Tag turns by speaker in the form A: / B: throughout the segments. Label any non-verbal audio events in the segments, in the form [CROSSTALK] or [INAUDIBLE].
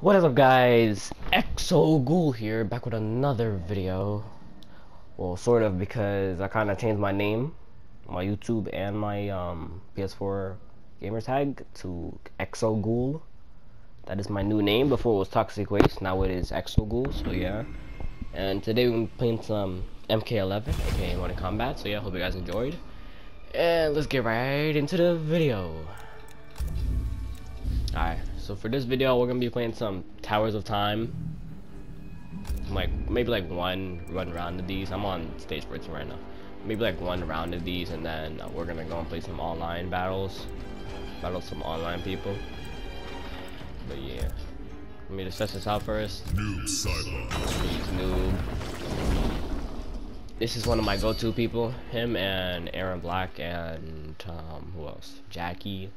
A: What is up guys, Exo Ghoul here, back with another video. Well, sort of because I kind of changed my name, my YouTube and my um, PS4 gamer tag to Exo Ghoul. That is my new name, before it was Toxic Waste, now it is Exo Ghoul, so yeah. And today we're playing some MK11, aka Mortal Kombat, so yeah, hope you guys enjoyed. And let's get right into the video. Alright, so for this video we're gonna be playing some Towers of Time. Like maybe like one run round of these. I'm on stage 14 right now. Maybe like one round of these and then we're gonna go and play some online battles. Battle some online people. But yeah. Let me just test this out first.
B: Noob.
A: Noob. This is one of my go-to people. Him and Erron Black and um, who else? Jackie.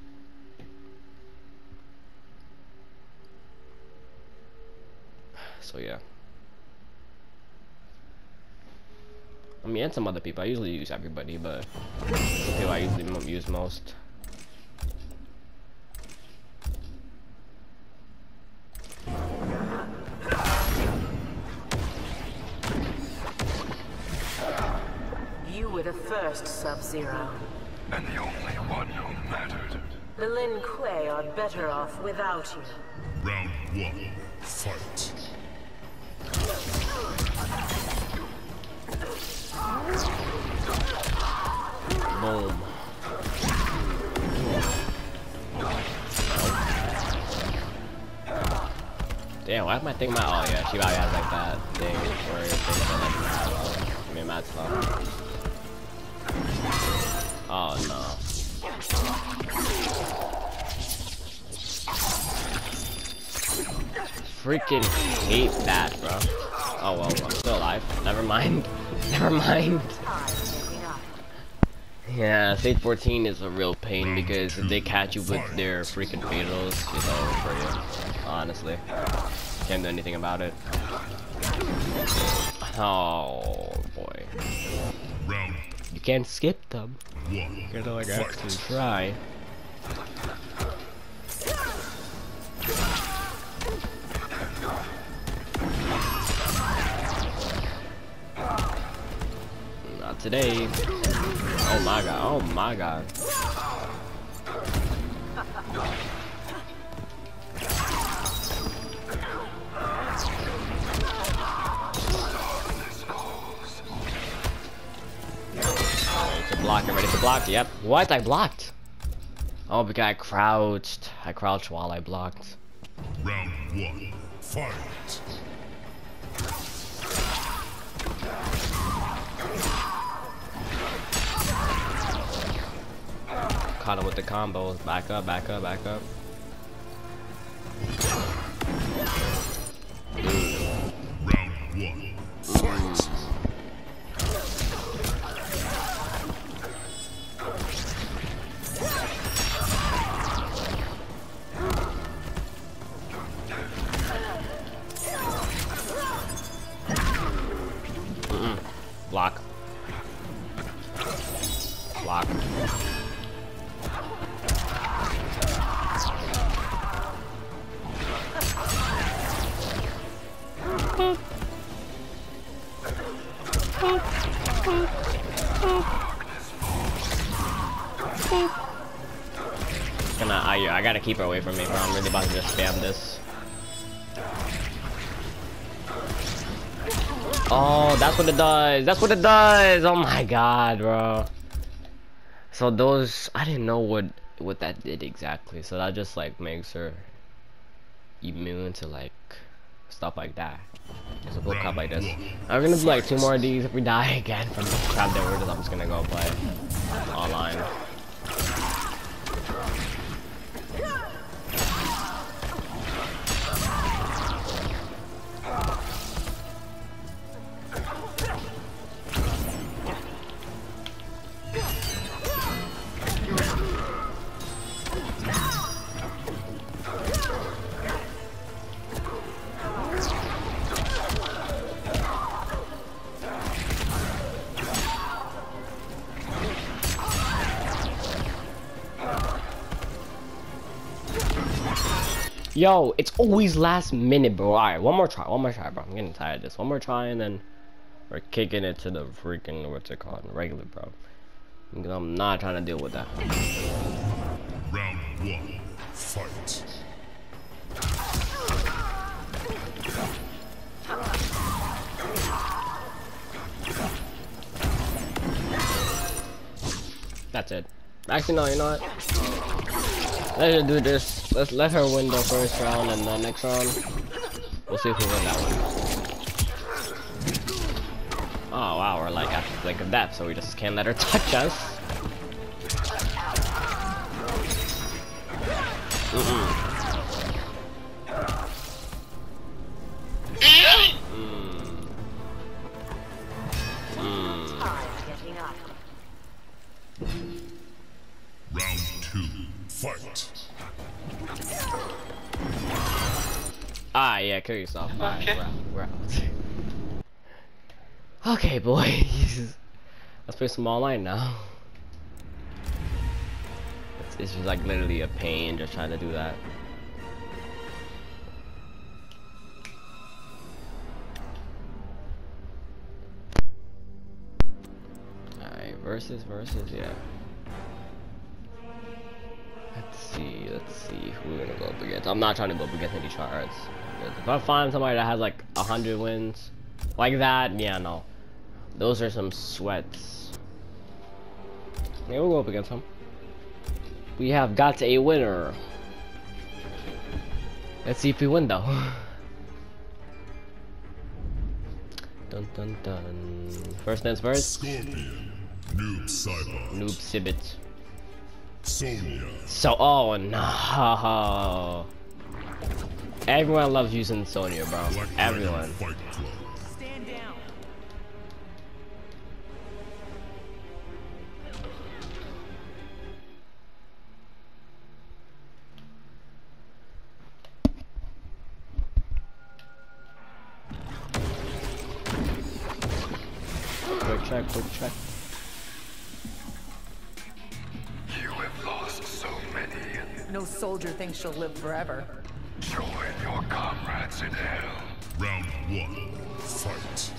A: So yeah. I mean, and some other people. I usually use everybody, but the people I usually use most.
C: You were the first Sub-Zero.
B: And the only one who mattered.
C: The Lin Kuei are better off without you.
B: Round one. Fight.
A: Boom. Damn, why am I thinking about? Oh yeah, she probably has like that thing where thinks that like mad low. I mean mad slow. Oh no. Freaking hate that, bro. Oh well, I'm still alive. Never mind. [LAUGHS] Never mind. Yeah, Stage 14 is a real pain because if they catch you with their freaking fatals, it's over for you. Honestly. Can't do anything about it. Oh boy. You can't skip them.
B: one.
A: You gotta like actually try. Today. Oh my god, oh my god. Ready to block, I'm ready to block, yep. What? I blocked? Oh, because I crouched. I crouched while I blocked.
B: Round one. Fight.
A: Caught him with the combos. Back up, back up, back up. Gotta keep her away from me, bro. I'm really about to just spam this. Oh, that's what it does. That's what it does. Oh my god, bro. So those, I didn't know what what that did exactly. So that just like makes her immune to like stuff like that. So we'll crap like this. I'm gonna do like two more of these. If we die again from the crap that we're just, I'm just gonna go play online. Yo, it's always last minute, bro. Alright, one more try. One more try, bro. I'm getting tired of this. One more try and then we're kicking it to the freaking, what's it called? Regular, bro. Because I'm not trying to deal with that.
B: Round one. Fight.
A: That's it. Actually, no, you're what? Let her do this. Let's let her win the first round and the next round. We'll see if we win that one. Oh wow, we're like at the blink of death, so we just can't let her [LAUGHS] touch us. -mm. Mm. Kill yourself. Alright, we're out. We're out. okay, boys. [LAUGHS] Let's play some online now. It's, it's just like literally a pain just trying to do that. Alright, versus, versus, yeah. Let's see who we're gonna go up against. I'm not trying to go up against any tryhards. Because If I find somebody that has like a hundred wins, like that, yeah, no. Those are some sweats. Yeah, we'll go up against them. We have got a winner. Let's see if we win though. [LAUGHS] dun dun dun. First things first.
B: Scorpion. Noob Saibot.
A: Noob Sibbit.
B: Sonya.
A: So, oh no. [LAUGHS] Everyone loves using Sonya, bro. Everyone.
D: No soldier thinks she'll live forever.
E: Join your comrades in hell.
B: Round one. Fight.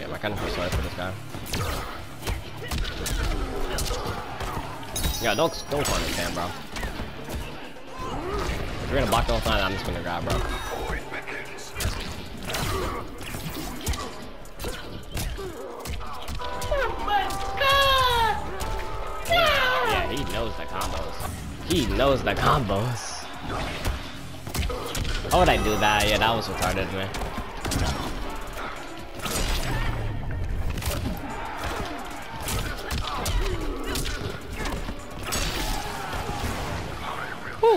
A: Yeah, I kind of feel sorry for this guy. Yeah, don't don't corner fan, bro. You're gonna block the whole time, I'm just gonna grab, bro. Yeah, he knows the combos. He knows the combos. How would I do that? Yeah, that was retarded, man.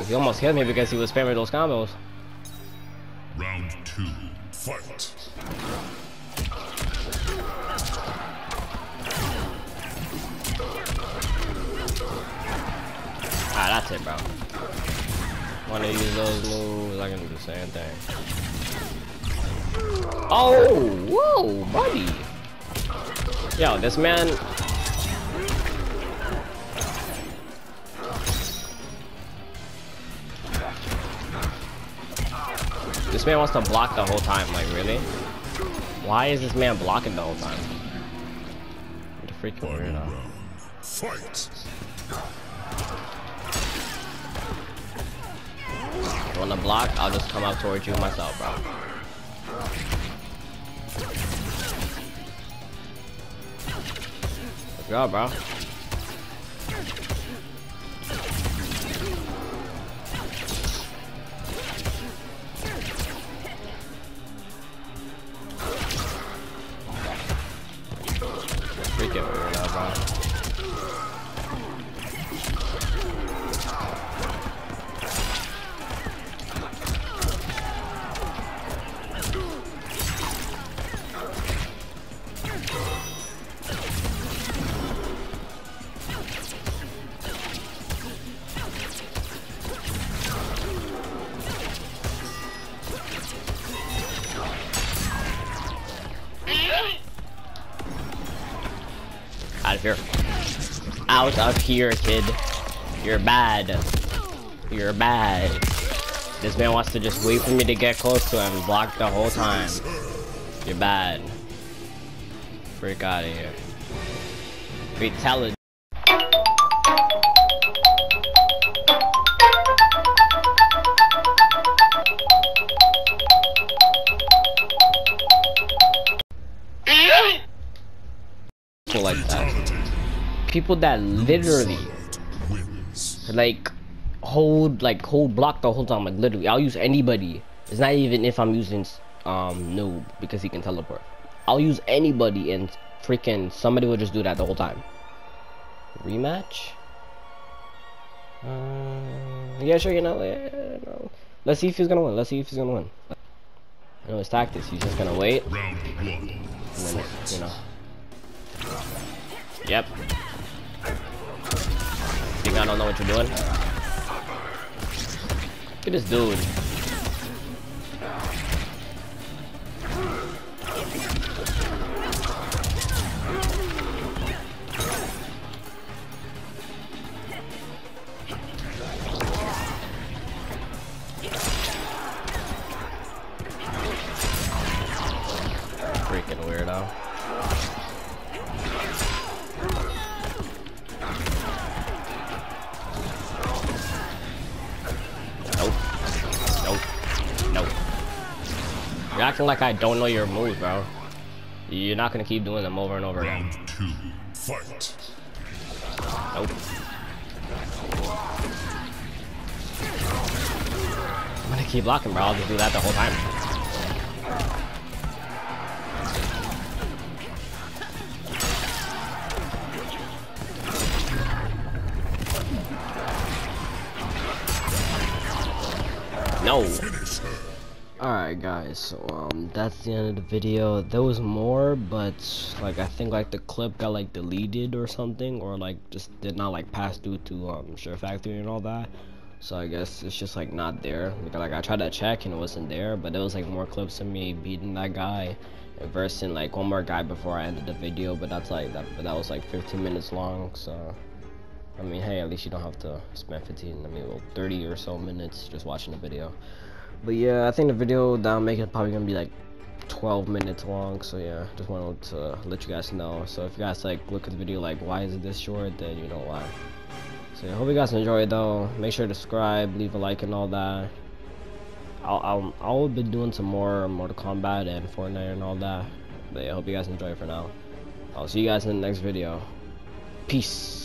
A: He almost killed me because he was spamming those combos.
B: Round two. Fight.
A: Ah, that's it, bro. Wanna use those moves, I can do the same thing. Oh, whoa, buddy. Yo, this man. This man wants to block the whole time, like, really? Why is this man blocking the whole time? What a freaking weirdo.
B: Fight.
A: You wanna block? I'll just come out towards you myself, bro. Let's go, bro. Here. Out of here, kid. You're bad. You're bad. This man wants to just wait for me to get close to him, block the whole time. You're bad. Freak out of here. Fatality. People that literally like hold like hold block the whole time like literally i'll use anybody. It's not even if i'm using um noob because he can teleport. I'll use anybody and freaking somebody will just do that the whole time. Rematch? Uh, yeah sure you know, yeah, no. let's see if he's gonna win let's see if he's gonna win. I know his tactics he's just gonna wait.
B: Round one.
A: and then you know. Yep I don't know what you're doing Look at this dude. Freaking weirdo. You're acting like I don't know your moves, bro. You're not gonna keep doing them over and over again.
B: Round two. Fight.
A: Nope. I'm gonna keep blocking, bro. I'll just do that the whole time. No. Alright guys, so um that's the end of the video. There was more, but like I think like the clip got like deleted or something or like just did not like pass through to um ShareFactory and all that. So I guess it's just like not there. Like, like I tried to check and it wasn't there, but there was like more clips of me beating that guy and versing like one more guy before I ended the video, but that's like that but that was like 15 minutes long, so I mean hey at least you don't have to spend 15 I mean well 30 or so minutes just watching the video. But yeah, I think the video that I'm making is probably gonna be like 12 minutes long. So yeah, just wanted to let you guys know. So if you guys like look at the video like why is it this short, then you know why. So yeah, hope you guys enjoyed though. Make sure to subscribe, leave a like and all that. I'll I'll I'll be doing some more Mortal Kombat and Fortnite and all that. But yeah, hope you guys enjoy it for now. I'll see you guys in the next video. Peace.